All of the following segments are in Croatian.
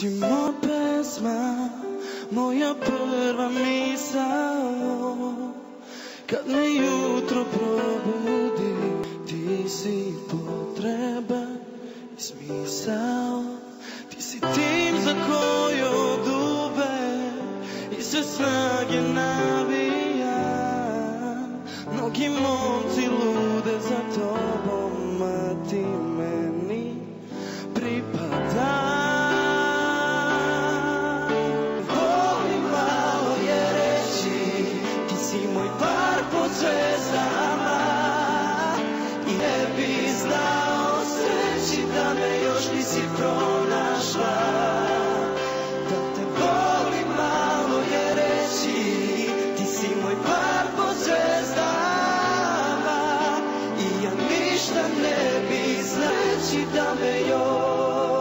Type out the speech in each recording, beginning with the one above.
si moja pesma, moja prva misao Kad me jutro probudi, ti si potreba i smisao. Ti si tim za koju dube i sve snage navija. Mnogi ništa ne bi znači da me još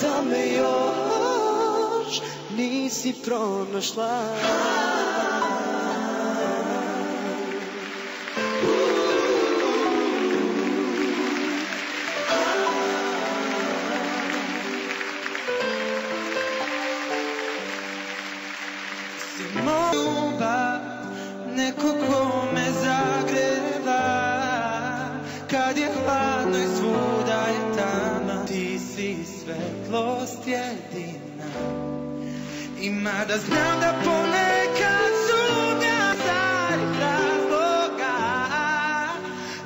da me još nisi pronašla mada znam da ponekad sumnjam starih razloga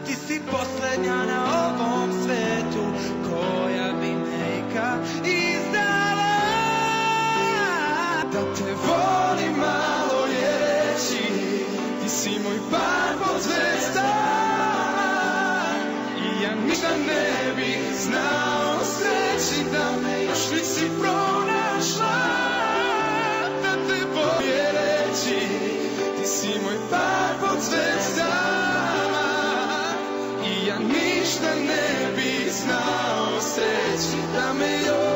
Ti si posljednja na ovom svetu Koja bi me ikad izdala. Da te volim malo je reći Ti si moj par pod zvezdama I ja ništa ne bih znao Let me go.